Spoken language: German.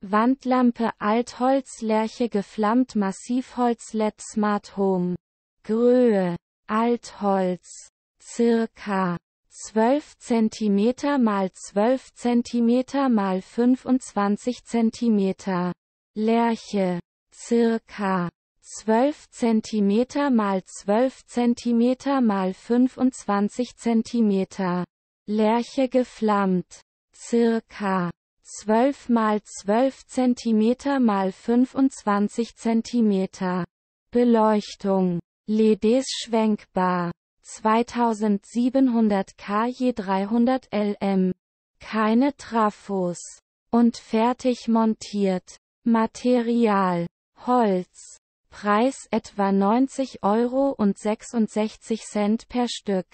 Wandlampe Altholz Lerche geflammt Massivholz LED Smart Home. Gröhe. Altholz. Circa 12 cm mal 12 cm mal 25 cm. Lerche. Circa 12 cm mal 12 cm mal 25 cm. Lerche geflammt. Circa 12 mal 12 cm mal 25 cm. Beleuchtung. LEDs schwenkbar. 2700 K je 300 Lm. Keine Trafos. Und fertig montiert. Material. Holz. Preis etwa 90 Euro und 66 Cent per Stück.